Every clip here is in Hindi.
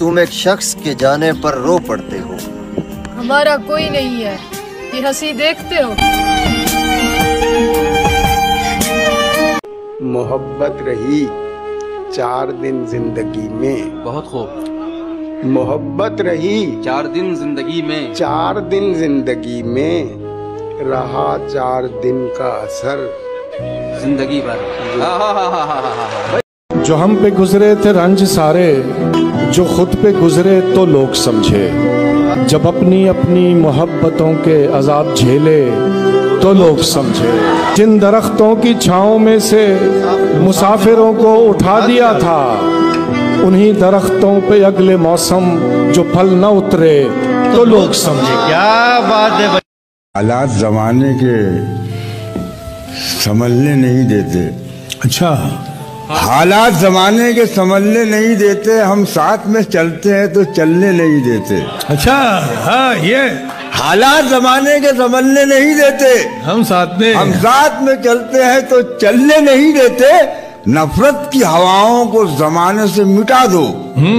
तुम एक शख्स के जाने पर रो पड़ते हो। हमारा कोई नहीं है। ये हँसी देखते हो। मोहब्बत रही चार दिन ज़िंदगी में। बहुत खूब। मोहब्बत रही चार दिन ज़िंदगी में। चार दिन ज़िंदगी में रहा चार दिन का असर। ज़िंदगी भर। हाँ, हाँ, हाँ, हाँ, हाँ, हाँ, हाँ। जो हम पे गुजरे थे रंज सारे जो खुद पे गुजरे तो लोग समझे। जब अपनी अपनी मोहब्बतों के अजाब झेले तो लोग समझे। जिन दरख्तों की छाओं में से मुसाफिरों को उठा दिया था उन्हीं दरख्तों पे अगले मौसम जो फल न उतरे तो लोग समझे। क्या बात है हालात जमाने के समझने नहीं देते। अच्छा। हालात जमाने के समझने नहीं देते हम साथ में चलते हैं तो चलने नहीं देते। अच्छा हाँ ये। हालात जमाने के समझने नहीं देते। हम साथ में। हम साथ में चलते हैं तो चलने नहीं देते। नफरत की हवाओं को जमाने से मिटा दो।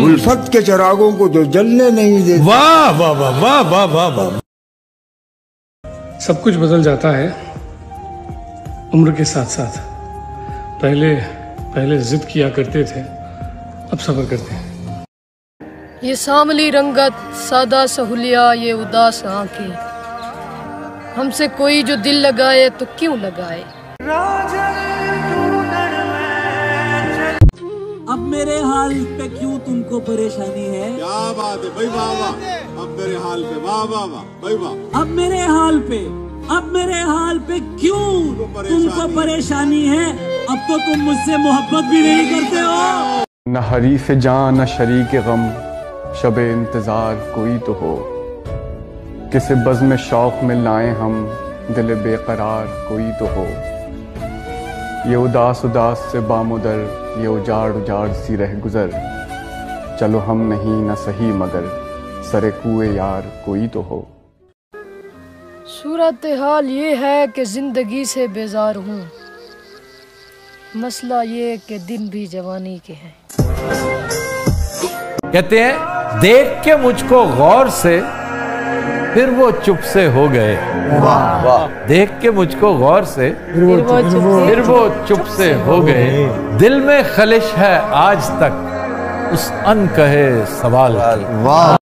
उल्फत के चिरागों को जो जलने नहीं देते। वाह वाह वाह वाह वाह वाह वाह। सब कुछ बदल जाता है उम्र के साथ साथ। पहले पहले जिद किया करते थे अब सब्र करते हैं। ये सामली रंगत सादा सहूलिया ये उदास आँखें। हमसे कोई जो दिल लगाए तो क्यों लगाए? अब मेरे हाल पे क्यों तुमको परेशानी है? क्या बात है भाई वाह वाह। अब मेरे हाल पे वाह वाह वाह भाई वाह। अब मेरे हाल पे अब मेरे हाल पे क्यों तुमको परेशानी है? अब तो तुम मुझसे मोहब्बत भी नहीं करते हो। न हरीफ जान न शरीक गम शब इंतज़ार कोई तो हो। किसी बज़्म शौक में लाए हम दिल बेकरार कोई तो हो। ये उदास उदास से बामुदर ये उजाड़ उजाड़ सी रह गुजर। चलो हम नहीं न सही मगर सरे कुए यार कोई तो हो। सूरत हाल ये है कि ज़िंदगी से बेजार हूँ। मसला ये कि दिन भी जवानी के हैं। कहते हैं देख के मुझको गौर से फिर वो चुप से हो गए। वाह वाह देख के मुझको गौर से फिर वो चुप से- फिर वो चुप से हो गए। दिल में खलिश है आज तक उस अन कहे सवाल वाह।